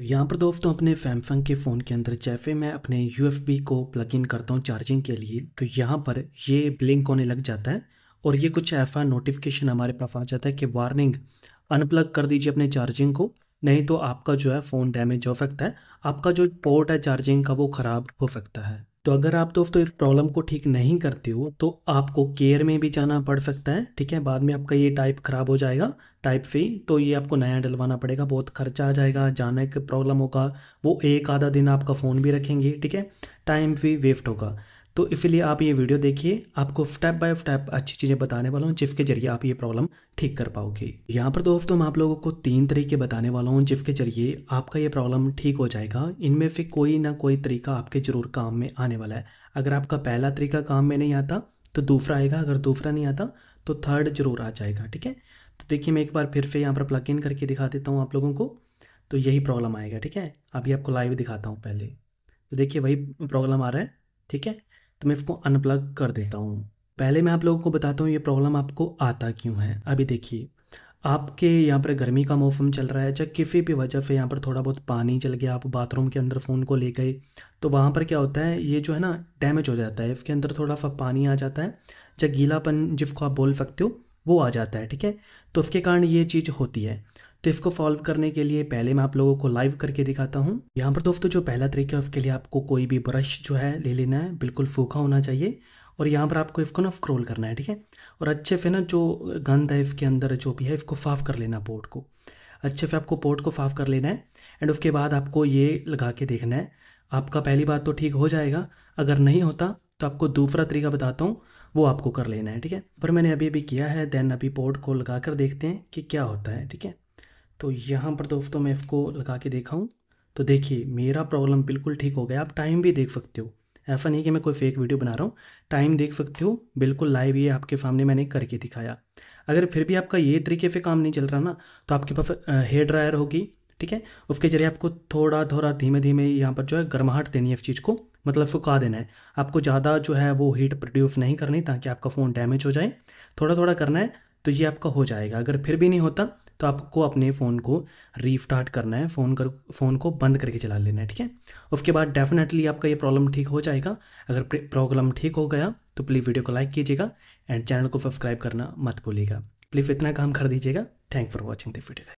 यहाँ पर दोस्तों अपने सैमसंग के फ़ोन के अंदर जैसे मैं अपने यूएफबी को प्लग इन करता हूँ चार्जिंग के लिए तो यहाँ पर ये ब्लिंक होने लग जाता है और ये कुछ ऐसा नोटिफिकेशन हमारे पास आ जाता है कि वार्निंग अनप्लग कर दीजिए अपने चार्जिंग को, नहीं तो आपका जो है फ़ोन डैमेज हो सकता है। आपका जो पोर्ट है चार्जिंग का वो ख़राब हो सकता है। तो अगर आप दोस्तों इस प्रॉब्लम को ठीक नहीं करते हो तो आपको केयर में भी जाना पड़ सकता है, ठीक है? बाद में आपका ये टाइप ख़राब हो जाएगा टाइप से तो ये आपको नया डलवाना पड़ेगा, बहुत खर्चा आ जाएगा, जाने के प्रॉब्लम होगा, वो एक आधा दिन आपका फ़ोन भी रखेंगे, ठीक है? टाइम भी वेस्ट होगा। तो इसलिए आप ये वीडियो देखिए, आपको स्टेप बाय स्टेप अच्छी चीज़ें बताने वाला हूँ, जिसके ज़रिए आप ये प्रॉब्लम ठीक कर पाओगे। यहाँ पर दोस्तों मैं आप लोगों को तीन तरीके बताने वाला हूँ, जिसके ज़रिए आपका ये प्रॉब्लम ठीक हो जाएगा। इनमें से कोई ना कोई तरीका आपके ज़रूर काम में आने वाला है। अगर आपका पहला तरीका काम में नहीं आता तो दूसरा आएगा। अगर दूसरा नहीं आता तो थर्ड ज़रूर आ जाएगा, ठीक है? तो देखिए, मैं एक बार फिर से यहाँ पर प्लग इन करके दिखा देता हूँ आप लोगों को। तो यही प्रॉब्लम आएगा, ठीक है? अभी आपको लाइव दिखाता हूँ पहले। तो देखिए, वही प्रॉब्लम आ रहा है, ठीक है? तो मैं इसको अनप्लग कर देता हूँ। पहले मैं आप लोगों को बताता हूँ ये प्रॉब्लम आपको आता क्यों है। अभी देखिए, आपके यहाँ पर गर्मी का मौसम चल रहा है, चाहे किसी भी वजह से यहाँ पर थोड़ा बहुत पानी चल गया, आप बाथरूम के अंदर फ़ोन को ले गए तो वहाँ पर क्या होता है, ये जो है ना डैमेज हो जाता है। इसके अंदर थोड़ा सा पानी आ जाता है चाहे गीलापन जिसको आप बोल सकते हो, वो आ जाता है, ठीक है? तो उसके कारण ये चीज़ होती है। तो इसको सॉल्व करने के लिए पहले मैं आप लोगों को लाइव करके दिखाता हूँ। यहाँ पर दोस्तों, जो पहला तरीका है, उसके लिए आपको कोई भी ब्रश जो है ले लेना है। बिल्कुल सूखा होना चाहिए। और यहाँ पर आपको इसको ना स्क्रोल करना है, ठीक है? और अच्छे से ना जो गंद है इसके अंदर, जो भी है, इसको साफ़ कर लेना पोर्ट को। अच्छे से आपको पोर्ट को साफ़ कर लेना है। एंड उसके बाद आपको ये लगा के देखना है। आपका पहली बात तो ठीक हो जाएगा। अगर नहीं होता तो आपको दूसरा तरीका बताता हूँ। वो आपको कर लेना है, ठीक है? पर मैंने अभी अभी किया है देन अभी पोर्ट को लगा कर देखते हैं कि क्या होता है, ठीक है? तो यहाँ पर दोस्तों मैं इसको लगा के देखा हूँ। तो देखिए, मेरा प्रॉब्लम बिल्कुल ठीक हो गया। आप टाइम भी देख सकते हो। ऐसा नहीं कि मैं कोई फेक वीडियो बना रहा हूँ। टाइम देख सकते हो। बिल्कुल लाइव ये आपके सामने मैंने करके दिखाया। अगर फिर भी आपका ये तरीके से काम नहीं चल रहा ना तो आपके पास हेयर ड्रायर होगी, ठीक है? उसके ज़रिए आपको थोड़ा थोड़ा धीमे धीमे यहाँ पर जो है गर्माहट देनी है इस चीज़ को मतलब सुखा देना है। आपको ज़्यादा जो है वो हीट प्रोड्यूस नहीं करनी ताकि आपका फ़ोन डैमेज हो जाए। थोड़ा थोड़ा करना है। तो ये आपका हो जाएगा। अगर फिर भी नहीं होता तो आपको अपने फ़ोन को रीस्टार्ट करना है, फ़ोन कर, फ़ोन को बंद करके चला लेना है, ठीक है? उसके बाद डेफिनेटली आपका ये प्रॉब्लम ठीक हो जाएगा। अगर प्रॉब्लम ठीक हो गया तो प्लीज़ वीडियो को लाइक कीजिएगा एंड चैनल को सब्सक्राइब करना मत भूलिएगा। प्लीज़ इतना काम कर दीजिएगा। Thank for watching this video